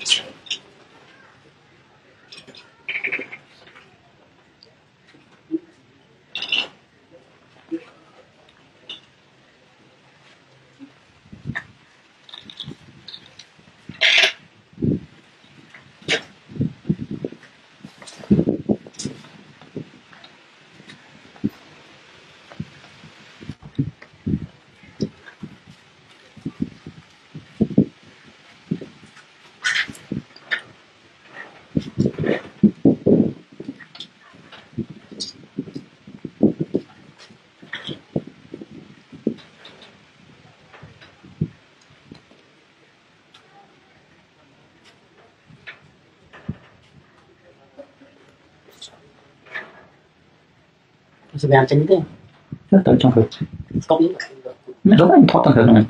this one. Sẽ về chân thế rất tới trong hộp copy mẹ rất anh thoát trong hộp này.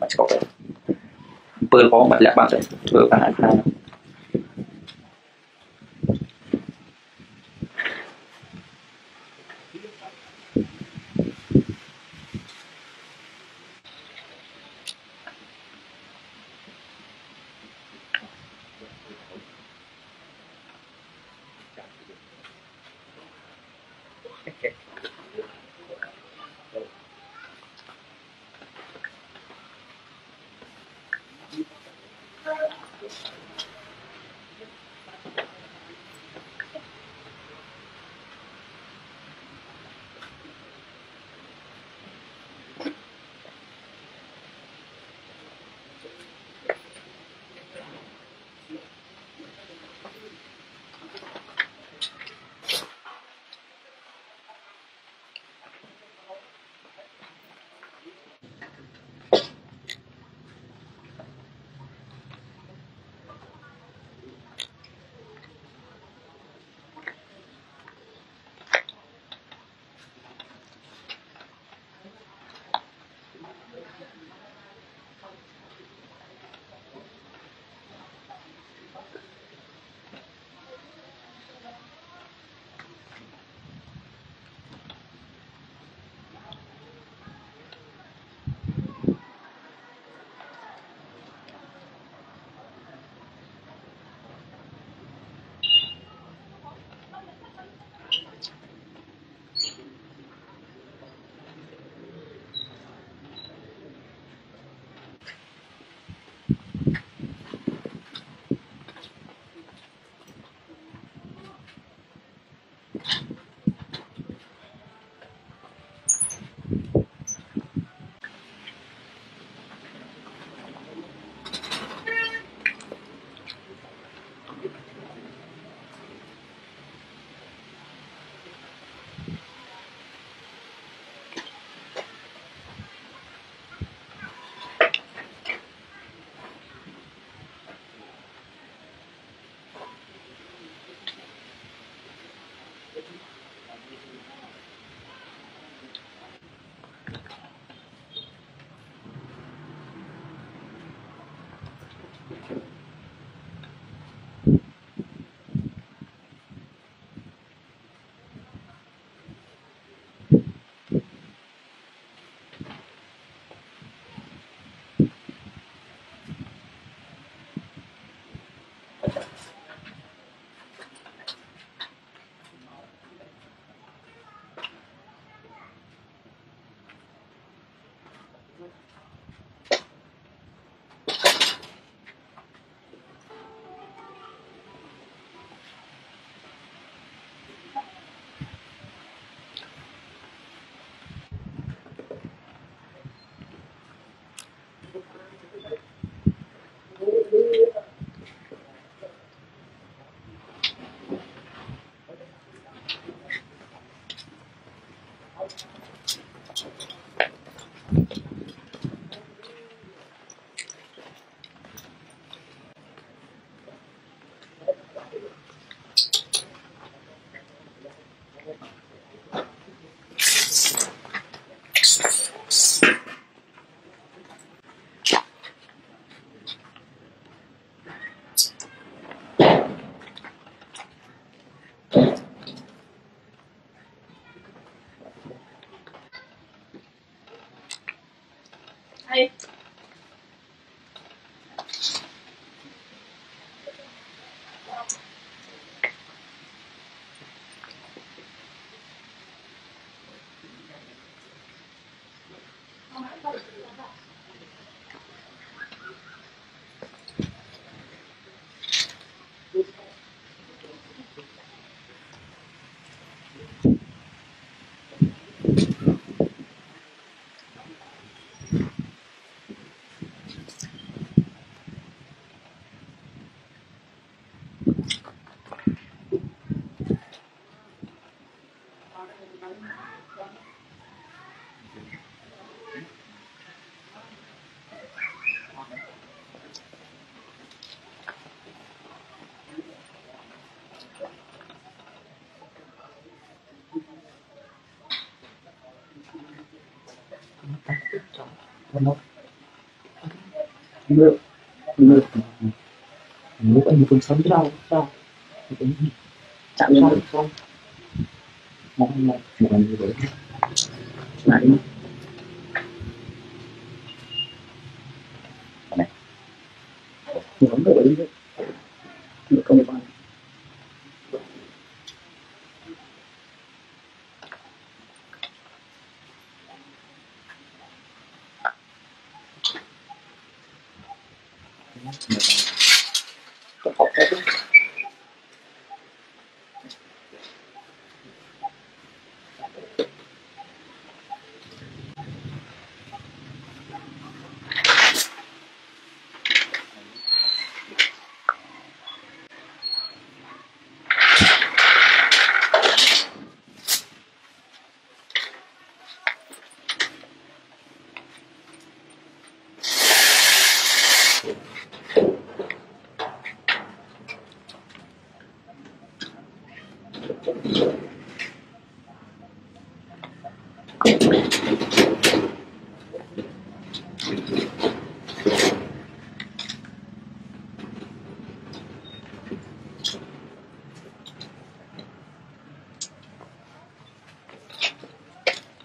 Bạn sẽ có cái bơ có bạn lạc bạn sẽ bơ bạn lại. hai って。哎。nước nước nước anh cũng sống đâu đâu chạm nhau không mong mong một ngày đấy lại. Không, không, không.